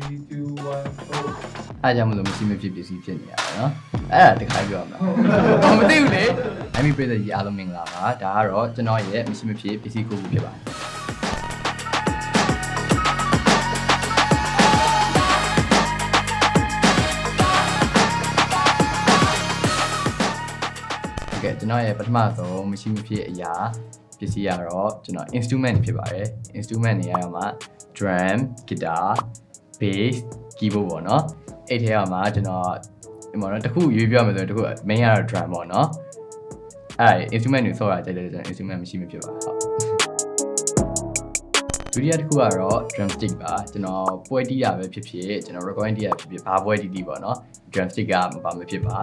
2 1 go အားကြောင့်မလို့မရှိမဖြစ်ပစ္စည်းဖြစ်နေရတယ်နော်အဲ့ဒါတခါပြောမှာဘာမသိဘူးလေအမိပြည်သက်ကြီးအားလုံးမင်္ဂလာပါဒါကတော့ကျွန်တော်ရဲ့မရှိမဖြစ်ပစ္စည်းကိုခုဖြစ်ပါတယ်ကဲကျွန်တော်ရဲ့ပထမဆုံးမရှိမဖြစ်အရာပစ္စည်းကတော့ကျွန်တော် instrument တွေဖြစ်ပါတယ် instrument တွေရမှာ drum guitar bass keyboard ပေါ့နော်အဲ့ထဲမှာကျွန်တော်ဒီမှာတော့တစ်ခုရွေးပြမယ်ဆိုရင်တစ်ခု main ကတော့ drum ပေါ့နော်အဲ့ instrument တွေဆော့ရကြတယ်ကျွန်တော် instrument မရှိမဖြစ်ပါဟုတ်ဒုတိယတစ်ခုကတော့ drum stick ပါကျွန်တော်ပွဲတီးတာပဲဖြစ်ဖြစ်ကျွန်တော် recording တီးတာဖြစ်ဖြစ်ဘာပွဲတီးတီးပေါ့နော် drum stick ကမပါမဖြစ်ပါ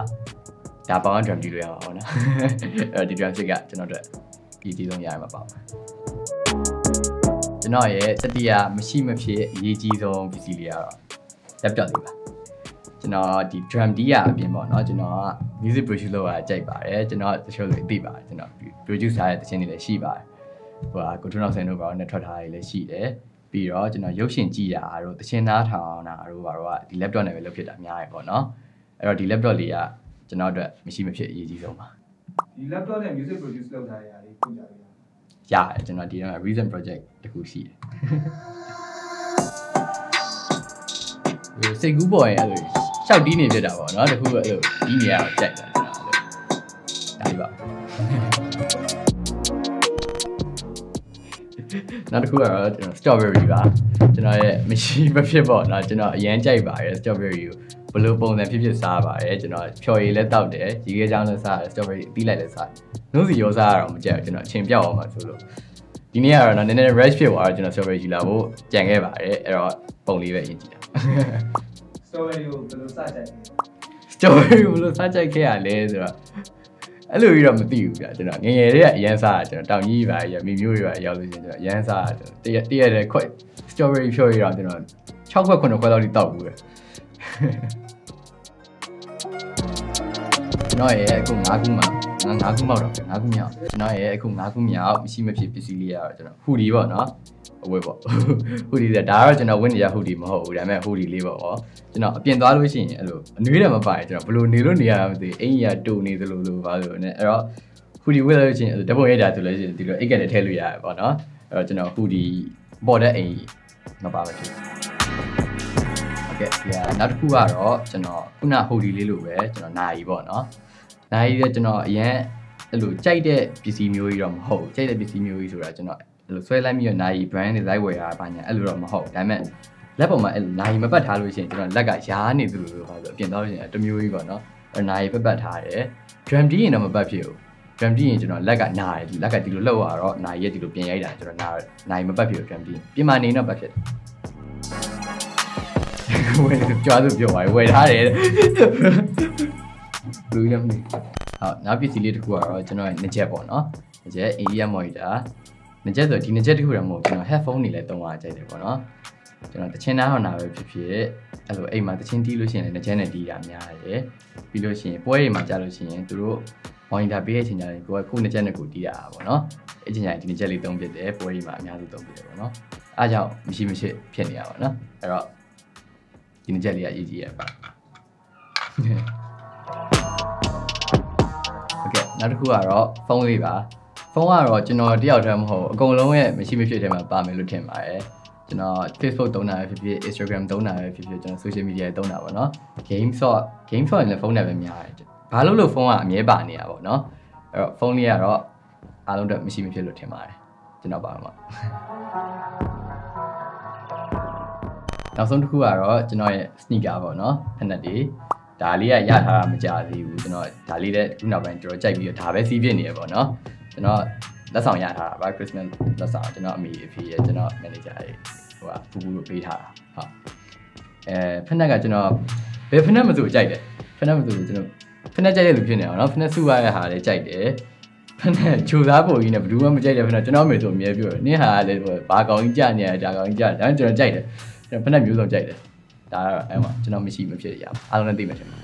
ဒါပေါင်း drum တီးလို့ရမှာပေါ့နော်အဲ့ဒီ drum stick ကကျွန်တော်တို့ဒီတီးဆုံးရမှာပါ ကျွန်တော်ရဲ့တတိယမရှိမဖြစ်အရေးကြီးဆုံးပစ္စည်းလေးကတော့ laptop လေးပါကျွန်တော်ဒီ drum D ရအပြင်ပေါ့เนาะကျွန်တော်က music produce လုပ်ရကြိုက်ပါတယ်ကျွန်တော်တချို့တွေသိပါတယ်ကျွန်တော် produce ထားတဲ့တခြင်းတွေလည်းရှိပါတယ်ဟိုဟာကိုထွန်းအောင်ဆင်တို့ဘာလို့နဲ့ထွက်ထားရလည်းရှိတယ်ပြီးတော့ကျွန်တော်ရုပ်ရှင်ကြည့်တာတို့တခြင်းသားထောင်တာတို့ဘာတော့ဒီ laptop နဲ့ပဲလုပ်ဖြစ်တာများတယ်ပေါ့เนาะအဲ့တော့ဒီ laptop လေးကကျွန်တော်အတွက်မရှိမဖြစ်အရေးကြီးဆုံးပါ ဒီ laptop နဲ့ music produce လုပ်ထားရတာလေးပုံကြရရအော င်တယ်ကျွန်တော်ဒီမှာ reason project တခုရှိတယ်ဟိုစိတ်ကူးပေါ်ရင်အဲ့လိုရှောက်တီးနေဖြစ်တာပေါ့နော်တခုအဲ့လိုဒီနေရာကိုကြိုက်တာကျွန်တော်အဲ့လိုဒါလေးပါနောက်တစ်ခုကတော့ကျွန်တော် strawberry ပါကျွန်တော်ရဲ့မရှိမဖြစ်ပေါ့နော်ကျွန်တော်အရန်ကြိုက်ပါတယ် strawberry ကိုဘယ်လိုပုံစံဖြစ်ဖြစ်စားပါတယ်ကျွန်တော်ဖြော်ရည်လည်းတောက်တယ်ရေခဲချောင်းလည်းစားတယ် strawberry အသီးလိုက်လည်းစားတယ်နှုတ်စီရောစားရတော့မကြိုက်ဘူးကျွန်တော်အချိန်ပြောက်အောင်ပါဆိုလို့ဒီနေ့ကတော့နည်းနည်း rush ဖြစ်သွားတော့ကျွန်တော် strawberry ယူလာဖို့ကြံခဲ့ပါတယ်အဲ့တော့ပုံလေးပဲအရင်ကြည့်တာ story ကိုဘယ်လိုစကြိုက်လဲ strawberry ဘယ်လိုစားကြိုက်ခဲ့ရလဲဆိုတော့အဲ့လိုကြီးတော့မသိဘူးဗျာကျွန်တော်ငယ်ငယ်လေးကအရန်စားတာကျွန်တော်တောင်ကြီးပါရမိမျိုးတွေပါရောက်လို့ရှိရင်ကျွန်တော်အရန်စားတာတရက်တရက်တည်းခွက် strawberry ဖြော်ရတော့ကျွန်တော်6ခွက်9ခွက်လောက်ထိတောက်ဘူးလေ ကျွန်တော်ရဲ့အခု9ခုမှ9ခုမှတော့9ခုမြောက်ကျွန်တော်ရဲ့အခု9ခုမြောက်မရှိမဖြစ်ပစ္စည်းလေးရတော့ကျွန်တော်ဟူဒီပေါ့နော်အဝဲပေါ့ဟူဒီဒါကတော့ကျွန်တော်ဝင်းနေရဟူဒီမဟုတ်ဘူးဒါပေမဲ့ဟူဒီလေးပေါ့ကျွန်တော်အပြင်သွားလို့ရှိရင်အဲ့လိုအနွေးတယ်မပါရင်ကျွန်တော်ဘယ်လိုနေလို့နေရမသိအင်ကြီးကတူနေသလိုလိုပါလို့နဲ့အဲ့တော့ဟူဒီဝဲလို့ရှိရင်ဓာတ်ပုံရိုက်တာဆိုလို့ရှိရင်ဒီလိုအိတ်ကလည်းထည့်လို့ရတယ်ပေါ့နော်အဲ့တော့ကျွန်တော်ဟူဒီပေါ်တဲ့အင်ကြီးမပါမဖြစ် ကဲ့ဒီနောက်တစ်ခုကတော့ကျွန်တော်ခုနဟိုဒီလေးလိုပဲကျွန်တော်နာယီပေါ့နော်နာယီကကျွန်တော်အရင်အဲ့လိုကြိုက်တဲ့ပစ္စည်းမျိုးကြီးတော့မဟုတ်ကြိုက်တဲ့ပစ္စည်းမျိုးကြီးဆိုတာကျွန်တော်အဲ့လိုဆွဲလိုက်ပြီးတော့နာယီ brand တွေလိုက်ဝယ်ရတာဘာညာအဲ့လိုတော့မဟုတ်ဒါပေမဲ့လက်ပေါ်မှာအဲ့နာယီမပတ်ထားလို့ရှိရင်ကျွန်တော်လက်ကရားနေသလိုလိုပါဆိုအပြင်သွားလို့ရှိရင်တမျိုးကြီးပေါ့နော်အဲ့နာယီပတ်ပတ်ထားတယ် drum D ရင်တော့မပတ်ဖြစ်ဘူး drum D ရင်ကျွန်တော်လက်ကနားတယ်လက်ကဒီလိုလှုပ်ရတော့နာယီရဲ့ဒီလိုပြင်ရိုက်တာကျွန်တော်နာနာယီမပတ်ဖြစ်ဘူး drum D ပြင်မာနေတော့ပတ်ဖြစ်တယ် ဝယ်ကြွားသူပြောပါဝယ်ထားတယ်လူရမနေဟုတ်နောက်ပစ္စည်းလေးတစ်ခုကတော့ကျွန်တော်ရဲ့နှစ်ချက်ပေါ့နော်နှစ်ချက် AEM monitor နှစ်ချက်ဆိုဒီနှစ်ချက်တစ်ခုတော့မဟုတ်ကျွန်တော် headphone တွေလည်းသုံးရကြိုက်တယ်ပေါ့နော်ကျွန်တော်တချင်းနားဟောနာပဲဖြစ်ဖြစ်အဲ့လိုအိမ်မှာတချင်းတီးလို့ရှိရင်လည်းနှစ်ချက်နဲ့တီးတာများတယ်ပြီးလို့ရှိရင်ပွဲတွေမှာကြာလို့ရှိရင်သူတို့ monitor ပေးတဲ့အချိန်ကျရင်ကိုကခုနှစ်ချက်နဲ့ကိုတီးတာပေါ့နော်အဲ့ချိန်ကျရင်ဒီနှစ်ချက်လေးသုံးဖြစ်တယ်ပွဲတွေမှာအများစုသုံးဖြစ်တယ်ပေါ့နော်အားကြောင့်မရှိမရှိဖြစ်နေရပါတော့အဲ့တော့ ဒီနှစ်ချက်လေးကအရေးကြီးရပါโอเคနောက်တစ်ခုကတော့ဖုန်းလေးပါဖုန်းကတော့ကျွန်တော်တယောက်တည်းမဟုတ်အကုန်လုံးရဲ့မရှိမဖြစ်တဲ့မှာပါမယ်လို့ထင်ပါတယ်ကျွန်တော် Facebook သုံးတာပဲဖြစ်ဖြစ် Instagram သုံးတာပဲဖြစ်ဖြစ်ကျွန်တော် social media သုံးတာပေါ့နော် game shot game shot လည်းဖုန်းနဲ့ပဲများတယ်ဘာလို့လို့ဖုန်းကအမြဲပါနေရပါဘောเนาะအဲ့တော့ဖုန်းလေးကတော့အားလုံးတော့မရှိမဖြစ်လို့ထင်ပါတယ်ကျွန်တော်ပါမှာ နောက်ဆုံးတစ်ခုကတော့ကျွန်တော်ရဲ့ sneaker ပေါ့နော်ဖက်နက်တွေဒါလေးကရထားတာမကြသေးဘူးကျွန်တော်ဒါလေးလည်းခုနောက်ပိုင်းကျွန်တော်ကြိုက်ပြီးတော့ဒါပဲစီးပြနေရပေါ့နော်ကျွန်တော်လက်ဆောင်ရထားတာပါ Christmas လက်ဆောင်ကျွန်တော်အမေအဖေရဲ့ကျွန်တော် manager တွေဟိုကပူပူလို့ပေးထားတာဟုတ်အဲဖက်နက်ကကျွန်တော်ဘယ်ဖက်နက်မဆိုကြိုက်တယ်ဖက်နက်မဆိုကျွန်တော်ဖက်နက်ကြိုက်တဲ့လူဖြစ်နေအောင်နော်ဖက်နက်စုရတဲ့ဟာလည်းကြိုက်တယ်ဖက်နက်ဂျိုသားပုံကြီးနဲ့ဘယ်သူမှမကြိုက်တဲ့ဖက်နက်ကျွန်တော်အမေဆိုအမြဲပြောတယ်နင်းဟာလည်းဘာကောင်ကြီးကြနေရတာကောင်ကြီးကြတယ်ဒါပေမဲ့ကျွန်တော်ကြိုက်တယ် ကျွန်တော်ဖက်နက်မျိုးစုံကြိုက်တယ်ဒါကတော့အဲ့မှာကျွန်တော်မရှိမဖြစ်ရအောင်အားလုံးလည်းသိမှထင်ပါ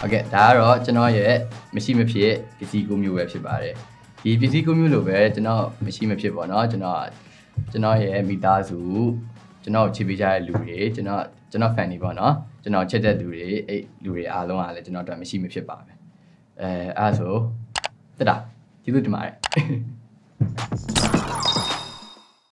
โอเค ကဲ့ဒါကတော့ကျွန်တော်ရဲ့မရှိမဖြစ်ပစ္စည်းကိုမျိုးပဲဖြစ်ပါတယ်ဒီပစ္စည်းကိုမျိုးလိုပဲကျွန်တော်မရှိမဖြစ်ပေါ့နော်ကျွန်တော်ကျွန်တော်ရဲ့မိသားစုကျွန်တော်ချစ်ပေးကြတဲ့လူတွေကျွန်တော်ကျွန်တော် fan တွေပေါ့နော်ကျွန်တော်ချစ်တဲ့လူတွေအဲ့လူတွေအားလုံးကလည်းကျွန်တော်တို့မရှိမဖြစ်ပါပဲ အဲအဲ့ဒါဆိုတက်တာကျေးဇူးတင်ပါတယ်